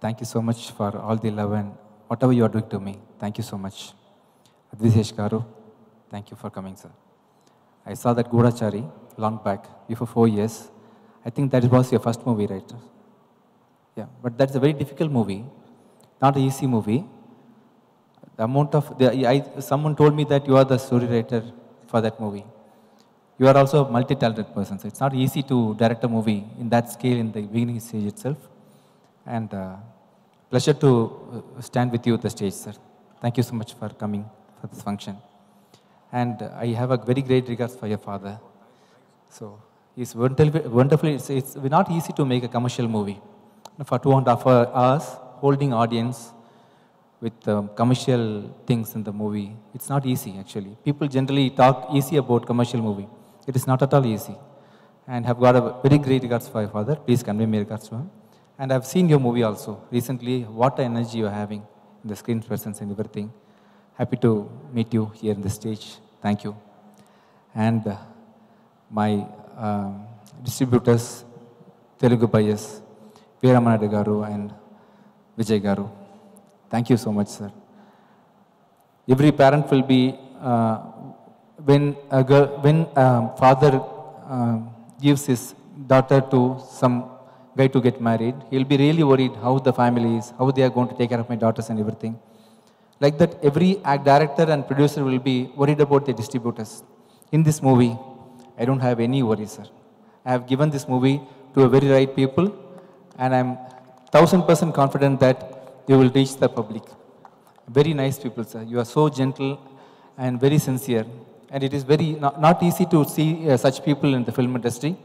Thank you so much for all the love and whatever you are doing to me. Thank you so much. Adivi Sesh Garu, thank you for coming, sir. I saw that Goodachari long back, before four years. I think that was your first movie, right? Yeah, but that's a very difficult movie, not an easy movie. The amount of, the, I, someone told me that you are the story writer for that movie. You are also a multi-talented person, so it's not easy to direct a movie in that scale in the beginning stage itself. And uh, pleasure to uh, stand with you at the stage, sir. Thank you so much for coming for this function. And I have a very great regards for your father. So it's wonderful. wonderfully it's, it's not easy to make a commercial movie for two and a half hours, holding audience with um, commercial things in the movie. It's not easy actually. People generally talk easy about commercial movie. It is not at all easy. And have got a very great regards for your father. Please convey my regards to him. And I've seen your movie also recently. What energy you're having in the screen presence and everything. Happy to meet you here in the stage. Thank you. And uh, my um, distributors, Telugu buyers, Veeramanadu Garu and Vijay Garu. Thank you so much, sir. Every parent will be, uh, when a girl, when a father uh, gives his daughter to some guy to get married, he'll be really worried how the family is, how they are going to take care of my daughters and everything. Like that, every act director and producer will be worried about the distributors. In this movie, I don't have any worries, sir. I have given this movie to a very right people, and I'm thousand percent confident that you will reach the public. Very nice people, sir. You are so gentle and very sincere, and it is very not, not easy to see uh, such people in the film industry.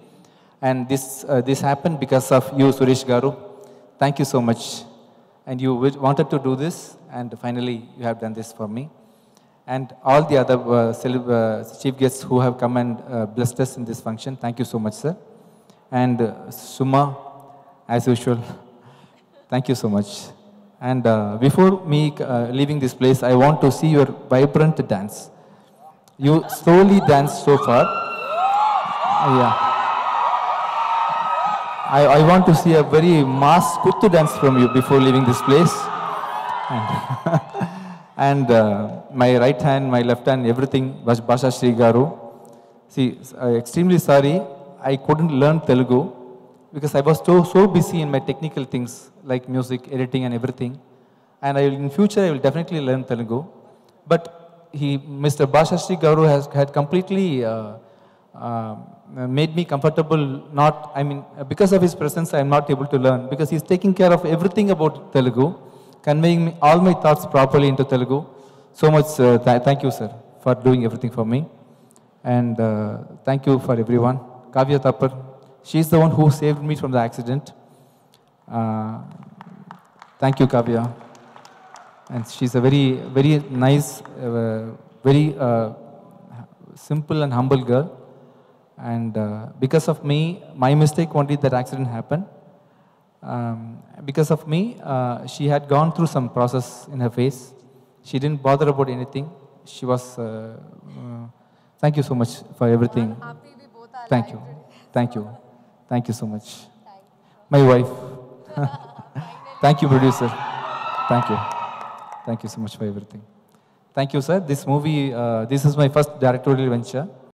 And this uh, this happened because of you, Suresh Garu. Thank you so much. And you wanted to do this, and finally you have done this for me and all the other uh, uh, chief guests who have come and uh, blessed us in this function. Thank you so much, sir. And uh, Suma, as usual, thank you so much. And uh, before me uh, leaving this place, I want to see your vibrant dance. You slowly danced so far. Yeah. I, I want to see a very mass kuttu dance from you before leaving this place. And and uh, my right hand, my left hand, everything was Bhashyasree Garu. See, uh, extremely sorry, I couldn't learn Telugu because I was so, so busy in my technical things like music, editing and everything. And I will, in future, I will definitely learn Telugu. But he, Mr. Bhashyasree Garu has had completely uh, uh, made me comfortable not, I mean, because of his presence, I am not able to learn because he's taking care of everything about Telugu conveying me, all my thoughts properly into Telugu. So much, uh, th- thank you, sir, for doing everything for me. And uh, thank you for everyone. Kavya Thapar, she's the one who saved me from the accident. Uh, thank you, Kavya. And she's a very, very nice, uh, very uh, simple and humble girl. And uh, because of me, my mistake only that accident happened. Um, because of me, uh, she had gone through some process in her face. She didn't bother about anything. She was. Uh, uh, thank you so much for everything. happy we both are Thank you. Thank you. Thank you so much. My wife. Thank you, producer. Thank you. Thank you so much for everything. Thank you, sir. This movie, uh, this is my first directorial venture.